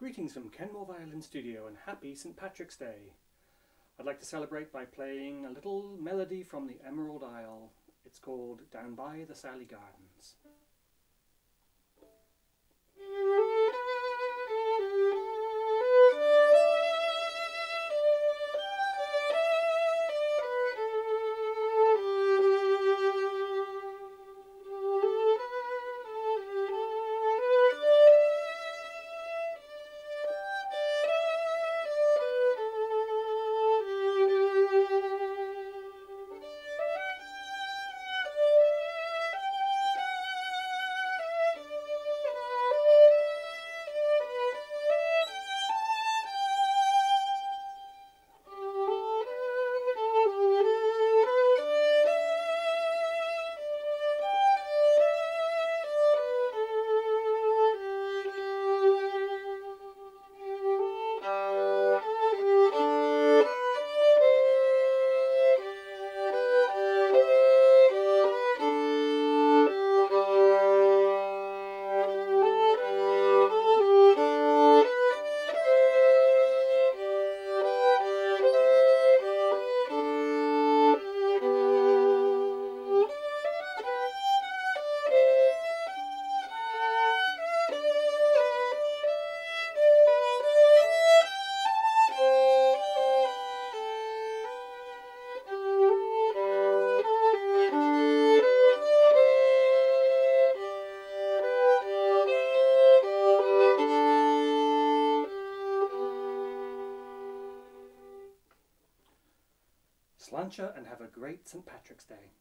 Greetings from Kenmore Violin Studio and happy St. Patrick's Day. I'd like to celebrate by playing a little melody from the Emerald Isle. It's called Down by the Sally Gardens. Sláinte and have a great St. Patrick's Day.